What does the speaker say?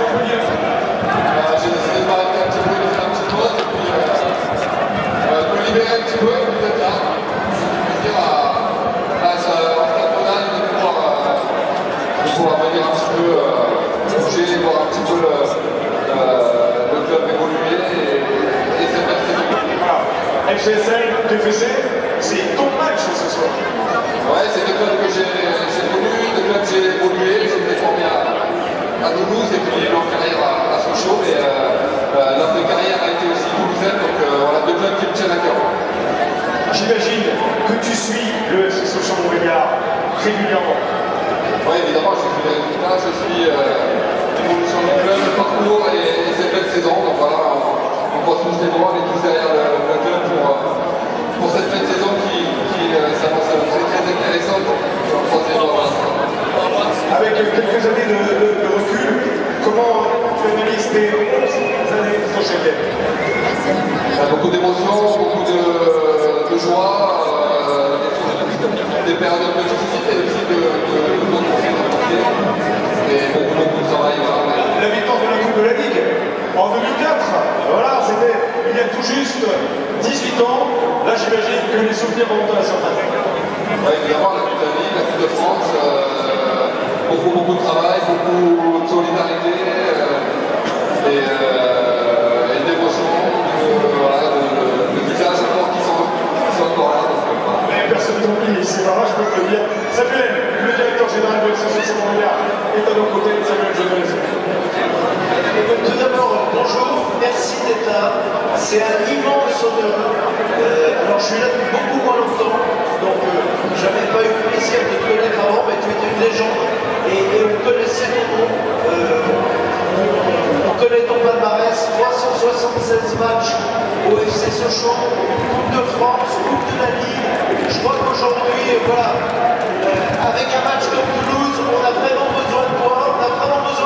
Obrigado. J'imagine que tu suis le FC Sochaux-Montbéliard régulièrement. Oui, évidemment, je suis résultats, je suis euh, l'évolution du club, le parcours et, et ces belles saisons. Donc voilà, on, croise tous les bras, on est tous derrière le, le club pour, euh, pour cette belle saison qui, qui euh, s'annonce très, intéressante. On croise les bras. voilà. Avec quelques années de, de- de recul, comment tu analyses tes 11 années a beaucoup d'émotions, beaucoup de, euh, des, de. La victoire de la Coupe de la Ligue en 2004, voilà, c'était il y a tout juste 18 ans. Là, j'imagine que les souvenirs remontent à surface. Ouais, évidemment, la Coupe de la Ligue, la Coupe de France, euh, beaucoup, beaucoup de travail, beaucoup de solidarité euh, et, euh, et d'émotion, de, voilà, de, de visages encore qui sont, qui sont encore là. Donc, euh, voilà. Mais personne t'oublie, c'est pas vrai, je peux te le dire. Samuel, le directeur général de FC Sochaux-Montbéliard, est à nos côtés. Samuel, je te. Tout d'abord, bonjour, merci d'être là. C'est un immense honneur. Euh, alors, je suis là depuis beaucoup moins longtemps, donc euh, j'avais pas eu le plaisir de te connaître avant, mais tu étais une légende et, on connaissait ton nom. Euh, on, on connaît ton palmarès, 376 matchs au FC Sochaux, Coupe de France, Coupe de la Ligue. Je crois qu'aujourd'hui, voilà, euh, avec un match comme Toulouse, on a vraiment besoin de toi, on a vraiment besoin.